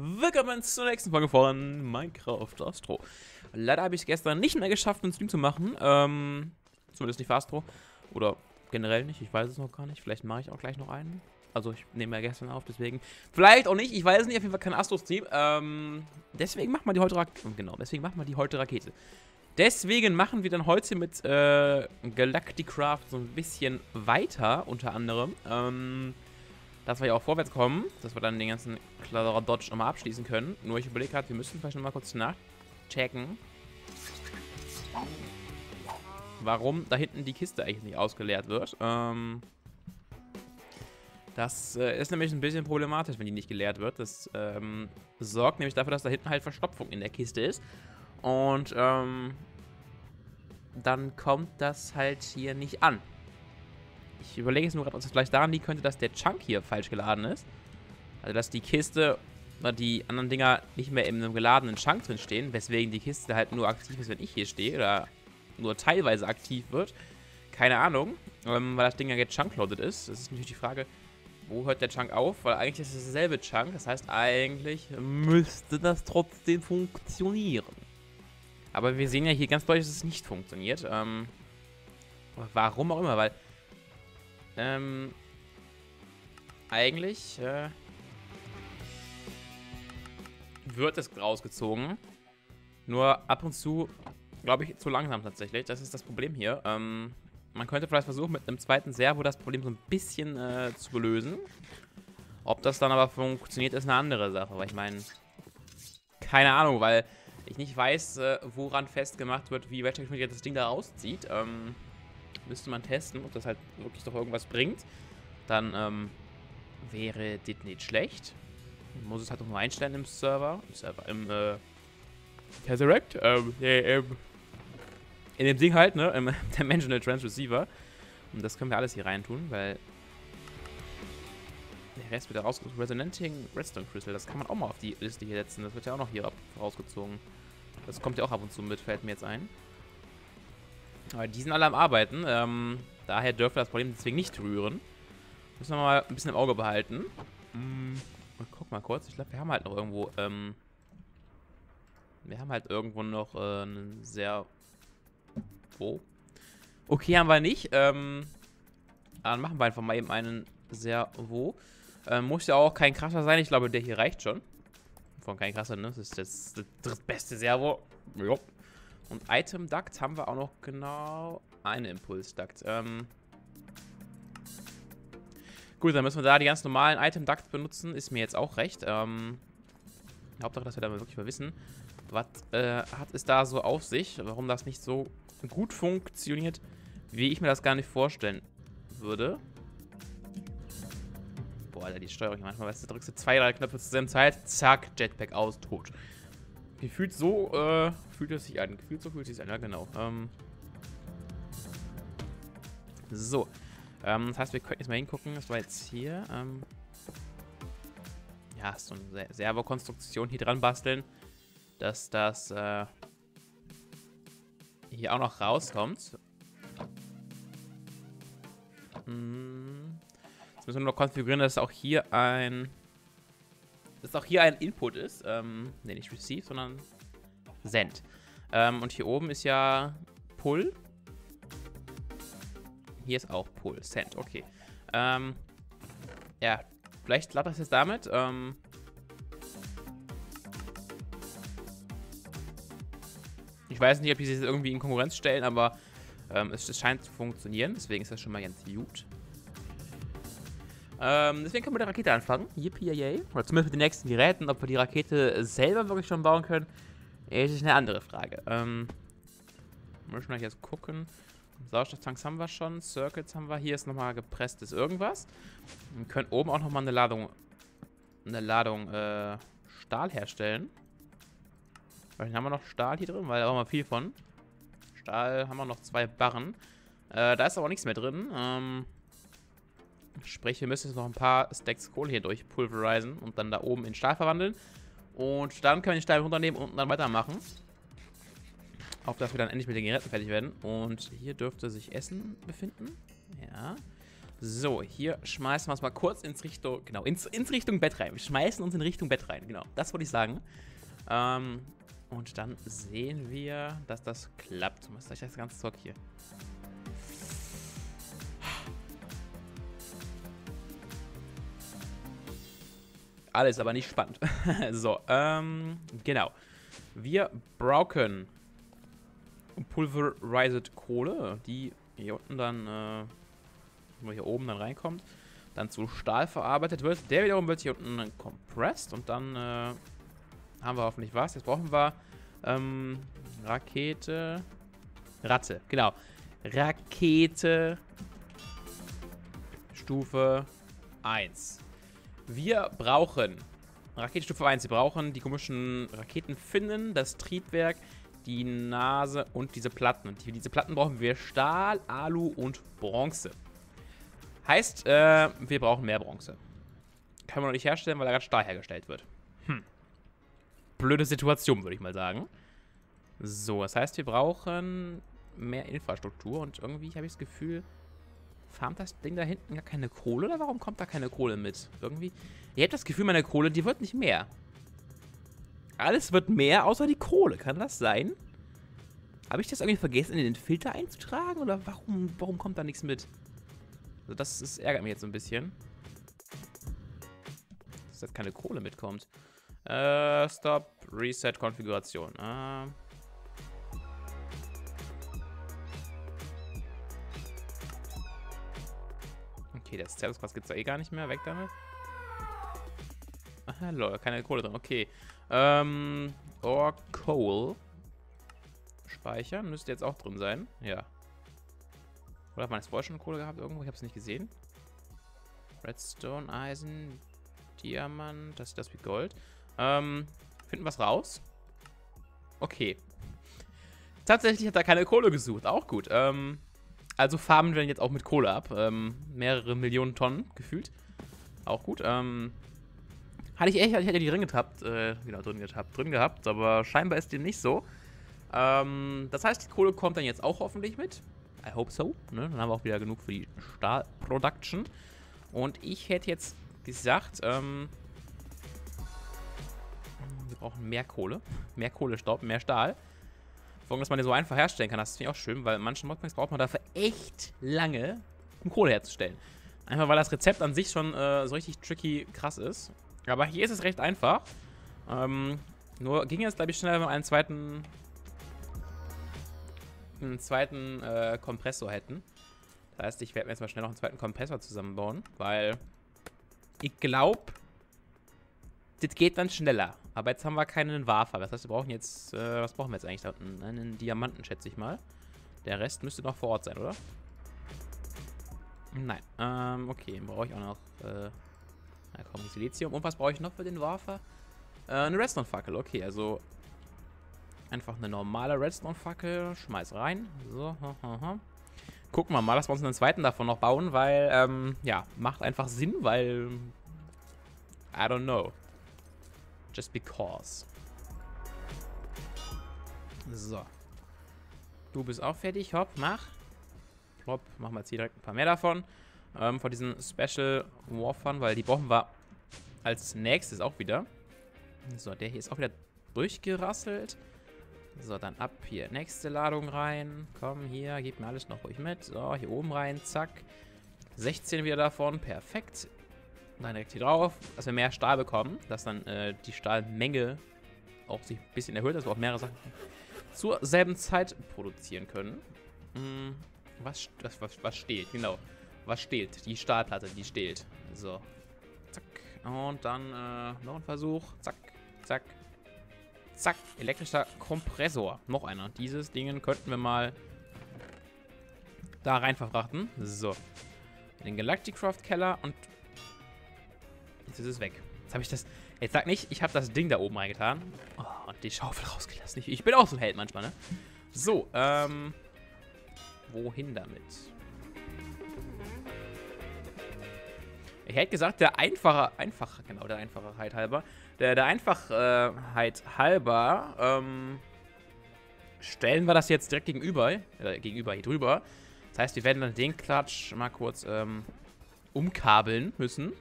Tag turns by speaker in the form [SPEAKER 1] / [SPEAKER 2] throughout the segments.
[SPEAKER 1] Willkommen zur nächsten Folge von Minecraft Astro. Leider habe ich es gestern nicht mehr geschafft, einen Stream zu machen. Ähm, zumindest nicht für Astro. Oder generell nicht, ich weiß es noch gar nicht. Vielleicht mache ich auch gleich noch einen. Also ich nehme ja gestern auf, deswegen. Vielleicht auch nicht, ich weiß es nicht, auf jeden Fall kein Astro-Stream. Ähm, deswegen machen wir die heute Rakete. Genau, deswegen machen wir die heute Rakete. Deswegen machen wir dann heute mit äh, Galacticraft so ein bisschen weiter, unter anderem. Ähm, dass wir ja auch vorwärts kommen, dass wir dann den ganzen Dodge nochmal abschließen können. Nur ich überlege gerade, wir müssen vielleicht nochmal kurz nachchecken, warum da hinten die Kiste eigentlich nicht ausgeleert wird. Ähm, das äh, ist nämlich ein bisschen problematisch, wenn die nicht geleert wird. Das ähm, sorgt nämlich dafür, dass da hinten halt Verstopfung in der Kiste ist. Und ähm, dann kommt das halt hier nicht an. Ich überlege jetzt nur gerade, ob es vielleicht daran liegen könnte, dass der Chunk hier falsch geladen ist. Also, dass die Kiste oder die anderen Dinger nicht mehr in einem geladenen Chunk drin stehen, weswegen die Kiste halt nur aktiv ist, wenn ich hier stehe oder nur teilweise aktiv wird. Keine Ahnung, ähm, weil das Ding ja jetzt chunkloaded ist. Das ist natürlich die Frage, wo hört der Chunk auf? Weil eigentlich ist es derselbe Chunk, das heißt, eigentlich müsste das trotzdem funktionieren. Aber wir sehen ja hier ganz deutlich, dass es nicht funktioniert. Ähm, warum auch immer, weil ähm, eigentlich äh, wird es rausgezogen. Nur ab und zu, glaube ich, zu langsam tatsächlich. Das ist das Problem hier. Ähm, man könnte vielleicht versuchen, mit einem zweiten Servo das Problem so ein bisschen äh, zu lösen. Ob das dann aber funktioniert, ist eine andere Sache. Weil ich meine, keine Ahnung, weil ich nicht weiß, äh, woran festgemacht wird, wie welcher Geschwindigkeit das Ding da rauszieht. Ähm, Müsste man testen, ob das halt wirklich doch irgendwas bringt. Dann ähm, wäre das nicht schlecht. Man muss es halt auch nur einstellen im Server. Im Server, im äh, Tesseract. Ähm, äh, in dem Ding halt, ne? Im Dimensional Transceiver. Und das können wir alles hier reintun, weil der Rest wird ja rausgezogen. Resonating Redstone Crystal, das kann man auch mal auf die Liste hier setzen. Das wird ja auch noch hier rausgezogen. Das kommt ja auch ab und zu mit, fällt mir jetzt ein. Aber die sind alle am Arbeiten. Ähm, daher dürfte das Problem deswegen nicht rühren. Müssen wir mal ein bisschen im Auge behalten. Mm, guck mal kurz. Ich glaube, wir haben halt noch irgendwo... Ähm, wir haben halt irgendwo noch äh, einen sehr... Wo? Okay, haben wir nicht. Ähm, dann machen wir einfach mal eben einen Servo. Ähm, muss ja auch kein krasser sein. Ich glaube, der hier reicht schon. Von kein krasser, ne? Das ist das, das drittbeste Servo. Jupp. Und Item Duct haben wir auch noch genau eine Impuls Duct. Ähm Gut, dann müssen wir da die ganz normalen Item Ducts benutzen. Ist mir jetzt auch recht. Ähm Hauptsache, dass wir da wirklich mal wissen, was äh, hat es da so auf sich, warum das nicht so gut funktioniert, wie ich mir das gar nicht vorstellen würde. Boah, Alter, die Steuerung manchmal, weißt du, drückst du zwei, drei Knöpfe zur selben Zeit, zack, Jetpack aus, tot. Gefühlt so äh, fühlt es sich an. Gefühlt so fühlt es sich an, ja genau. Ähm, so. Ähm, das heißt, wir könnten jetzt mal hingucken. Das war jetzt hier. Ähm, ja, so eine Servokonstruktion hier dran basteln. Dass das äh, hier auch noch rauskommt. Hm. Jetzt müssen wir nur noch konfigurieren, dass auch hier ein dass auch hier ein Input ist. Ähm, ne, nicht Receive, sondern Send. Ähm, und hier oben ist ja Pull. Hier ist auch Pull. Send, okay. Ähm, ja, vielleicht klappt das jetzt damit. Ähm, ich weiß nicht, ob die sich irgendwie in Konkurrenz stellen, aber ähm, es, es scheint zu funktionieren. Deswegen ist das schon mal ganz gut. Ähm, deswegen können wir mit der Rakete anfangen. Yippie. Oder zumindest mit den nächsten Geräten. Ob wir die Rakete selber wirklich schon bauen können, ist eine andere Frage. Ähm, müssen wir jetzt gucken. Sauerstofftanks haben wir schon. Circuits haben wir. Hier ist nochmal gepresstes irgendwas. Wir können oben auch nochmal eine Ladung, eine Ladung äh, Stahl herstellen. Vielleicht haben wir noch Stahl hier drin, weil da haben wir viel von. Stahl haben wir noch zwei Barren. Äh, da ist aber nichts mehr drin. Ähm, Sprich, wir müssen jetzt noch ein paar Stacks Kohle hier durchpulverisieren und dann da oben in Stahl verwandeln. Und dann können wir den Stahl runternehmen und dann weitermachen. Auf dass wir dann endlich mit den Geräten fertig werden. Und hier dürfte sich Essen befinden. Ja. So, hier schmeißen wir es mal kurz ins Richtung, genau, ins, ins Richtung Bett rein. Wir schmeißen uns in Richtung Bett rein, genau. Das wollte ich sagen. Ähm, und dann sehen wir, dass das klappt. Was ist das ganze Zeug hier? Alles aber nicht spannend. so, ähm, genau. Wir brauchen Pulverized Kohle, die hier unten dann, äh, wo hier oben dann reinkommt, dann zu Stahl verarbeitet wird. Der wiederum wird hier unten compressed und dann äh, haben wir hoffentlich was. Jetzt brauchen wir ähm, Rakete, Ratte, genau. Rakete Stufe 1. Wir brauchen Raketenstufe 1. Wir brauchen die komischen Raketenfinnen, das Triebwerk, die Nase und diese Platten. Und für diese Platten brauchen wir Stahl, Alu und Bronze. Heißt, äh, wir brauchen mehr Bronze. Können wir noch nicht herstellen, weil da gerade Stahl hergestellt wird. Hm. Blöde Situation, würde ich mal sagen. So, das heißt, wir brauchen mehr Infrastruktur und irgendwie habe ich das Gefühl, farmt das Ding da hinten gar keine Kohle oder warum kommt da keine Kohle mit? Irgendwie, ich habe das Gefühl, meine Kohle, die wird nicht mehr. Alles wird mehr, außer die Kohle. Kann das sein? Habe ich das irgendwie vergessen, in den Filter einzutragen? Oder warum, warum kommt da nichts mit? Also das ist, ärgert mich jetzt so ein bisschen. Dass jetzt keine Kohle mitkommt. Äh, Stop, Reset, Konfiguration. Äh... Okay, das Zertusquas gibt es eh gar nicht mehr. Weg damit. Ah, lol, keine Kohle drin. Okay. Ähm, or Coal. Speichern müsste jetzt auch drin sein. Ja. Oder hat man jetzt vorher schon Kohle gehabt irgendwo? Ich habe es nicht gesehen. Redstone, Eisen, Diamant, das sieht das wie Gold. Ähm, finden es raus? Okay. Tatsächlich hat er keine Kohle gesucht. Auch gut. Ähm, also farmen wir jetzt auch mit Kohle ab. Ähm, mehrere Millionen Tonnen gefühlt. Auch gut. Ähm, hatte ich echt, ich hätte die drin getappt, äh, genau, drin getappt, drin gehabt, aber scheinbar ist die nicht so. Ähm, das heißt, die Kohle kommt dann jetzt auch hoffentlich mit. I hope so. Ne? Dann haben wir auch wieder genug für die Stahl-Production. Und ich hätte jetzt gesagt, ähm, wir brauchen mehr Kohle. Mehr Kohlestaub, mehr Stahl. Allem, dass man den so einfach herstellen kann, das finde ich auch schön, weil in manchen Modpacks braucht man dafür echt lange, um Kohle herzustellen. Einfach weil das Rezept an sich schon äh, so richtig tricky krass ist. Aber hier ist es recht einfach. Ähm, nur ging es, glaube ich, schneller, wenn wir einen zweiten einen zweiten äh, Kompressor hätten. Das heißt, ich werde mir jetzt mal schnell noch einen zweiten Kompressor zusammenbauen, weil ich glaube, das geht dann schneller. Aber jetzt haben wir keinen Wafer. Das heißt, wir brauchen jetzt, äh, was brauchen wir jetzt eigentlich da unten? Einen Diamanten, schätze ich mal. Der Rest müsste noch vor Ort sein, oder? Nein. Ähm, okay, brauche ich auch noch, äh, na komm, Silizium. Und was brauche ich noch für den Wafer? Äh, eine Redstone-Fackel, okay, also einfach eine normale Redstone-Fackel. Schmeiß rein. So, ha, ha, ha. Gucken wir mal, dass wir uns einen zweiten davon noch bauen, weil, ähm, ja, macht einfach Sinn, weil, I don't know. Just because. So. Du bist auch fertig. Hopp, mach. Plopp, machen wir jetzt hier direkt ein paar mehr davon. Ähm, von diesen Special Warfun, weil die brauchen wir als nächstes auch wieder. So, der hier ist auch wieder durchgerasselt. So, dann ab hier. Nächste Ladung rein. Komm, hier, gib mir alles noch ruhig mit. So, hier oben rein, zack. 16 wieder davon, perfekt. Dann direkt hier drauf, dass wir mehr Stahl bekommen, dass dann äh, die Stahlmenge auch sich ein bisschen erhöht, dass wir auch mehrere Sachen zur selben Zeit produzieren können. Hm, was, was, was, was steht? Genau. Was steht? Die Stahlplatte, die steht. So. Zack. Und dann äh, noch ein Versuch. Zack, zack, zack. Elektrischer Kompressor. Noch einer. Dieses Ding könnten wir mal da rein verfrachten. So. Den Galacticraft Keller und Jetzt ist es weg. Jetzt habe ich das... Jetzt sag nicht, ich habe das Ding da oben reingetan. Oh, und die Schaufel rausgelassen. Ich, ich bin auch so ein Held manchmal, ne? So, ähm... Wohin damit? Ich hätte gesagt, der einfache, einfach, genau, der Einfachheit halber, der, der Einfachheit halber, ähm, stellen wir das jetzt direkt gegenüber, äh, gegenüber hier drüber. Das heißt, wir werden dann den Klatsch mal kurz, ähm, umkabeln müssen.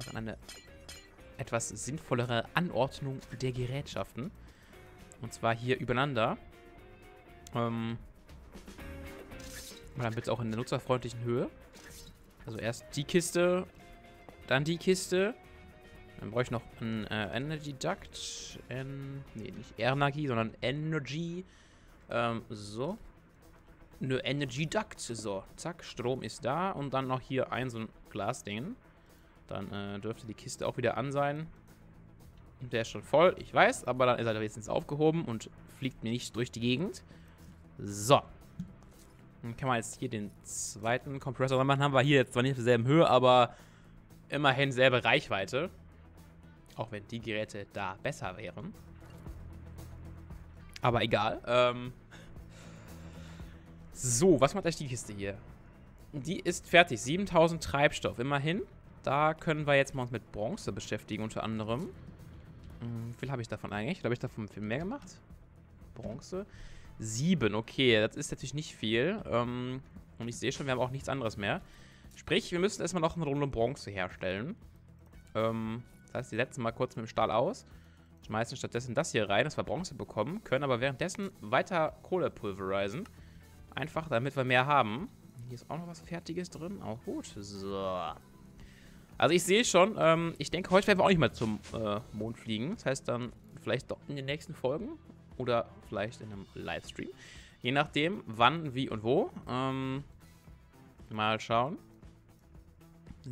[SPEAKER 1] Einfach an eine etwas sinnvollere Anordnung der Gerätschaften. Und zwar hier übereinander. Ähm, und dann bitte auch in der nutzerfreundlichen Höhe. Also erst die Kiste, dann die Kiste. Dann brauche ich noch ein äh, Energy Duct. En nee, nicht Energie, sondern Energy. Ähm, so. Eine Energy Duct. So, zack, Strom ist da. Und dann noch hier ein so ein Glasding. Dann äh, dürfte die Kiste auch wieder an sein. Und der ist schon voll, ich weiß, aber dann ist er wenigstens aufgehoben und fliegt mir nicht durch die Gegend. So. Dann kann man jetzt hier den zweiten Kompressor machen. Haben wir hier jetzt zwar nicht auf derselben Höhe, aber immerhin selbe Reichweite. Auch wenn die Geräte da besser wären. Aber egal. Ähm so, was macht eigentlich die Kiste hier? Die ist fertig. 7000 Treibstoff, immerhin. Da können wir jetzt mal uns mit Bronze beschäftigen, unter anderem. Hm, wie viel habe ich davon eigentlich? Habe ich davon viel mehr gemacht? Bronze. Sieben, okay. Das ist natürlich nicht viel. Ähm, und ich sehe schon, wir haben auch nichts anderes mehr. Sprich, wir müssen erstmal noch eine Runde Bronze herstellen. Ähm, das heißt, die setzen mal kurz mit dem Stahl aus. Schmeißen stattdessen das hier rein, dass wir Bronze bekommen. Können aber währenddessen weiter Kohle pulverisieren. Einfach, damit wir mehr haben. Hier ist auch noch was Fertiges drin. Auch gut. So. Also ich sehe schon, ähm, ich denke, heute werden wir auch nicht mehr zum äh, Mond fliegen. Das heißt dann vielleicht doch in den nächsten Folgen oder vielleicht in einem Livestream. Je nachdem, wann, wie und wo. Ähm, mal schauen.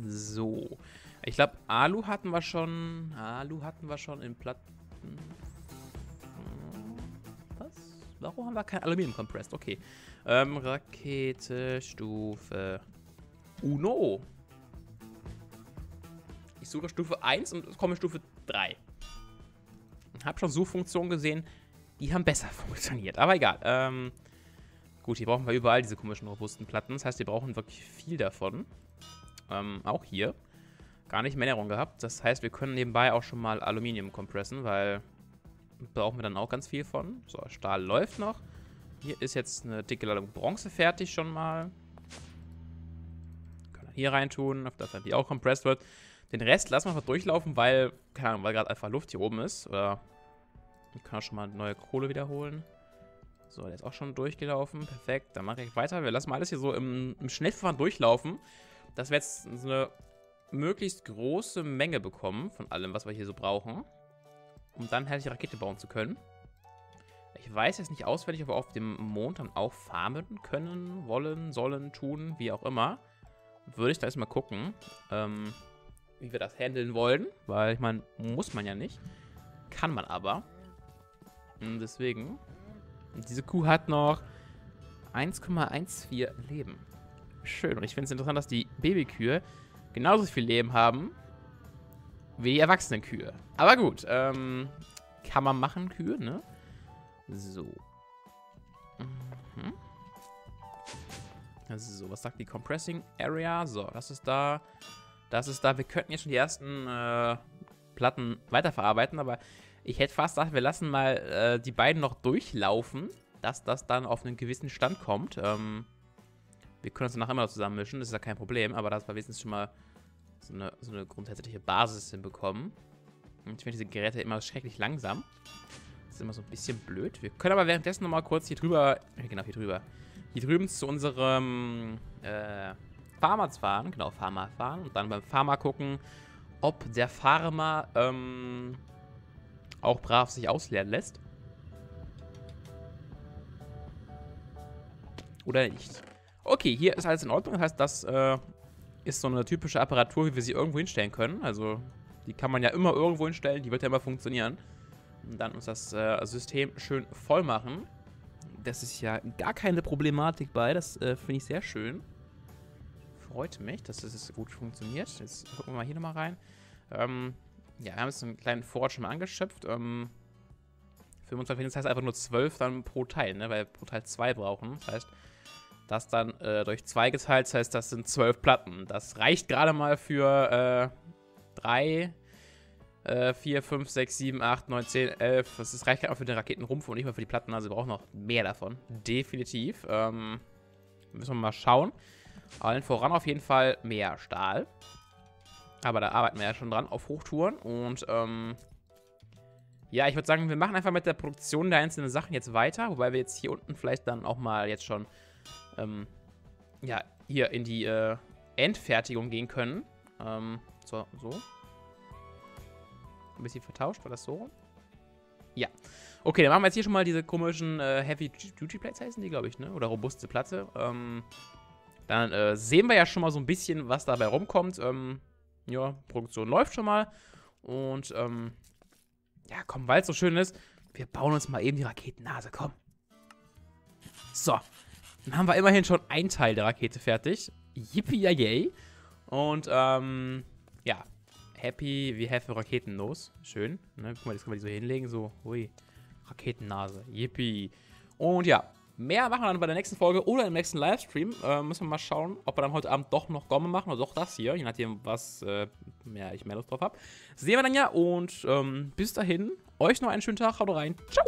[SPEAKER 1] So. Ich glaube, Alu hatten wir schon. Alu hatten wir schon in Platten. Was? Warum haben wir kein Aluminium compressed? Okay. Ähm, Rakete, Stufe. Uno. Ich suche Stufe 1 und komme Stufe 3. Ich habe schon Suchfunktionen gesehen, die haben besser funktioniert. Aber egal. Ähm, gut, hier brauchen wir überall diese komischen robusten Platten. Das heißt, wir brauchen wirklich viel davon. Ähm, auch hier. Gar nicht mehr gehabt. Das heißt, wir können nebenbei auch schon mal Aluminium kompressen, weil brauchen wir dann auch ganz viel von. So, Stahl läuft noch. Hier ist jetzt eine dicke Ladung Bronze fertig schon mal. Können wir hier reintun, auf das dann die auch kompressed wird. Den Rest lassen wir einfach durchlaufen, weil, keine Ahnung, weil gerade einfach Luft hier oben ist. Oder ich kann auch schon mal neue Kohle wiederholen. So, der ist auch schon durchgelaufen. Perfekt, dann mache ich weiter. Wir lassen mal alles hier so im, im Schnellverfahren durchlaufen. Dass wir jetzt so eine möglichst große Menge bekommen von allem, was wir hier so brauchen. Um dann halt die Rakete bauen zu können. Ich weiß jetzt nicht auswendig, ob wir auf dem Mond dann auch farmen können, wollen, sollen, tun, wie auch immer. Würde ich da erstmal gucken. Ähm, wie wir das handeln wollen. Weil, ich meine, muss man ja nicht. Kann man aber. Und deswegen. diese Kuh hat noch 1,14 Leben. Schön. Und ich finde es interessant, dass die Babykühe genauso viel Leben haben wie die erwachsenen Kühe. Aber gut, ähm, kann man machen, Kühe, ne? So. Mhm. So, was sagt die Compressing Area? So, das ist da. Das ist da, wir könnten jetzt schon die ersten äh, Platten weiterverarbeiten, aber ich hätte fast gesagt, wir lassen mal äh, die beiden noch durchlaufen, dass das dann auf einen gewissen Stand kommt. Ähm, wir können uns danach immer noch zusammenmischen, das ist ja kein Problem, aber dass wir wenigstens schon mal so eine, so eine grundsätzliche Basis hinbekommen. Ich finde diese Geräte immer schrecklich langsam. Das ist immer so ein bisschen blöd. Wir können aber währenddessen nochmal kurz hier drüber, genau, hier drüber, hier drüben zu unserem, äh, Farmer fahren, genau, Farmer fahren und dann beim Farmer gucken, ob der Farmer ähm, auch brav sich ausleeren lässt. Oder nicht. Okay, hier ist alles in Ordnung. Das heißt, das äh, ist so eine typische Apparatur, wie wir sie irgendwo hinstellen können. Also, die kann man ja immer irgendwo hinstellen. Die wird ja immer funktionieren. Und dann uns das äh, System schön voll machen. Das ist ja gar keine Problematik bei. Das äh, finde ich sehr schön freut mich, dass das gut funktioniert. Jetzt gucken wir mal hier nochmal rein. Ähm, ja, wir haben jetzt einen kleinen Vorrat schon mal angeschöpft. Ähm, 25, das heißt einfach nur 12 dann pro Teil, ne? weil wir pro Teil 2 brauchen. Das heißt, das dann äh, durch 2 geteilt, das heißt, das sind 12 Platten. Das reicht gerade mal für 3, 4, 5, 6, 7, 8, 9, 10, 11. Das reicht gerade mal für den Raketenrumpf und nicht mal für die Platten. Also wir brauchen noch mehr davon. Definitiv. Ähm, müssen wir mal schauen Allen voran auf jeden Fall mehr Stahl. Aber da arbeiten wir ja schon dran auf Hochtouren. Und, ähm, ja, ich würde sagen, wir machen einfach mit der Produktion der einzelnen Sachen jetzt weiter. Wobei wir jetzt hier unten vielleicht dann auch mal jetzt schon, ähm, ja, hier in die, äh, Endfertigung gehen können. Ähm, so, so. Ein bisschen vertauscht, war das so? Ja. Okay, dann machen wir jetzt hier schon mal diese komischen äh, Heavy Duty Plates heißen die, glaube ich, ne? Oder robuste Platte. Ähm, dann äh, sehen wir ja schon mal so ein bisschen, was dabei rumkommt. Ähm, ja, Produktion läuft schon mal. Und, ähm, ja, komm, weil es so schön ist, wir bauen uns mal eben die Raketennase, komm. So. Dann haben wir immerhin schon ein Teil der Rakete fertig. Yippie yay. Und, ähm, ja. Happy, we have a Raketennose. Schön. Ne? Guck mal, das können wir die so hinlegen. So, hui. Raketennase. Yippie. Und ja, mehr machen wir dann bei der nächsten Folge oder im nächsten Livestream. Äh, müssen wir mal schauen, ob wir dann heute Abend doch noch Gomme machen oder doch das hier. Je nachdem, was äh, ja, ich mehr Lust drauf habe. Sehen wir dann ja. Und ähm, bis dahin, euch noch einen schönen Tag. Haut rein. Ciao.